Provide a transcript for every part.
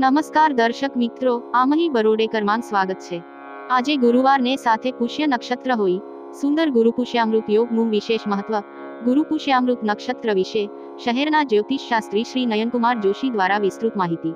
નમસ્કાર દર્શક મિત્રો, આમહી બરોડેકરમાં સ્વાગત છે. આજે ગુરુવારને સાથે પુષ્ય નક્ષત્ર હોય સુંદર ગુરુ પુષ્યામૃત યોગનું વિશેષ મહત્વ ગુરુ પુષ્યામૃત નક્ષત્ર વિશે શહેરના જ્યોતિષશાસ્ત્રી શ્રી નયનકુમાર જોશી દ્વારા વિસ્તૃત માહિતી.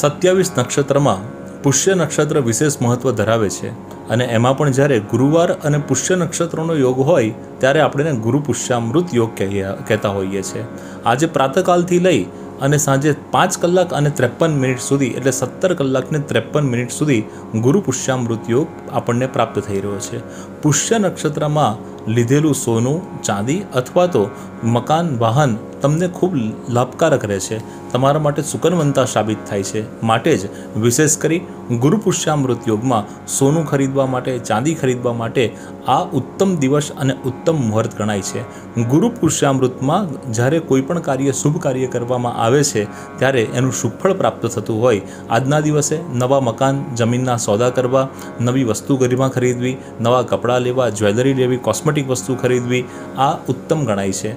સત્યાવીસ નક્ષત્રમાં પુષ્ય નક્ષત્ર વિશેષ મહત્વ ધરાવે છે અને એમાં પણ જ્યારે ગુરુવાર અને પુષ્ય નક્ષત્રનો યોગ હોય, ત્યારે આપણે ગુરુ પુષ્યામૃત યોગ કહેતા હોઈએ છીએ આજે પ્રાતકાલથી લઈ અને સાંજે પાંચ કલાક અને ત્રેપન મિનિટ સુધી, એટલે સત્તર કલાકને ત્રેપન મિનિટ સુધી ગુરુ પુષ્યામૃત યોગ આપણને પ્રાપ્ત થઈ રહ્યો છે. પુષ્ય નક્ષત્રમાં લીધેલું સોનું, ચાંદી અથવા તો મકાન, વાહન તમને ખૂબ લાભકારક રહે છે તમારા માટે સુકનવંતા સાબિત થાય છે. માટે જ વિશેષ કરી ગુરુ પુષ્યામૃત યોગમાં સોનું ખરીદવા માટે, ચાંદી ખરીદવા માટે આ ઉત્તમ દિવસ અને ઉત્તમ મુહૂર્ત ગણાય છે. ગુરુ પુષ્યામૃતમાં જ્યારે કોઈ પણ કાર્ય શુભ કાર્ય કરવામાં આવે છે, ત્યારે એનું સુફળ પ્રાપ્ત થતું હોય. આજના દિવસે નવા મકાન, જમીનના સોદા કરવા, નવી વસ્તુ ગરિમા ખરીદવી, નવા કપડાં લેવા, જ્વેલરી લેવી, કોસ્મેટિક વસ્તુ ખરીદવી, આ ઉત્તમ ગણાય છે.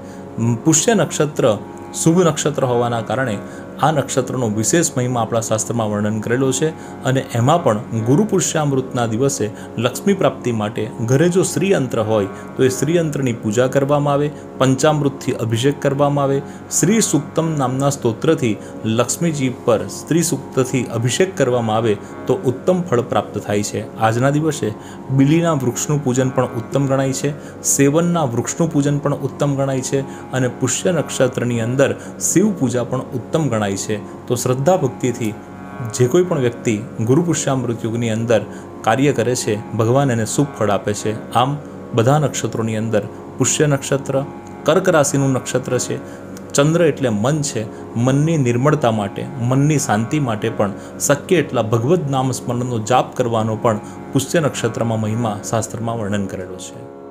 પુષ્ય નક્ષત્ર, શુભ નક્ષત્ર હોવાના કારણે આ નક્ષત્રનો વિશેષ મહિમા આપણા શાસ્ત્રમાં વર્ણન કરેલો છે અને એમાં પણ ગુરુ પુષ્યામૃતના દિવસે લક્ષ્મી પ્રાપ્તિ માટે ઘરે જો શ્રીયંત્ર હોય, તો એ શ્રીયંત્રની પૂજા કરવામાં આવે, પંચામૃતથી અભિષેક કરવામાં આવે. શ્રી સુક્તમ નામના સ્તોત્રથી લક્ષ્મીજી પર સ્ત્રી સુક્તથી અભિષેક કરવામાં આવે, તો ઉત્તમ ફળ પ્રાપ્ત થાય છે. આજના દિવસે બિલીના વૃક્ષનું પૂજન પણ ઉત્તમ ગણાય છે, સેવનના વૃક્ષનું પૂજન પણ ઉત્તમ ગણાય છે અને પુષ્ય નક્ષત્રની અંદર શિવ પૂજા પણ ઉત્તમ ગણાય છે. તો શ્રદ્ધા ભક્તિથી જે કોઈ પણ વ્યક્તિ ગુરુ પુષ્યામૃત યુગની અંદર કાર્ય કરે છે, ભગવાન એને શુભ ફળ આપે છે. આમ બધા નક્ષત્રોની અંદર પુષ્ય નક્ષત્ર, કર્ક રાશિનું નક્ષત્ર છે. ચંદ્ર એટલે મન છે. મનની નિર્મળતા માટે, મનની શાંતિ માટે પણ શક્ય એટલા ભગવદ્ નામ સ્મરણનો જાપ કરવાનો પણ પુષ્ય નક્ષત્રમાં મહિમા શાસ્ત્રમાં વર્ણન કરેલો છે.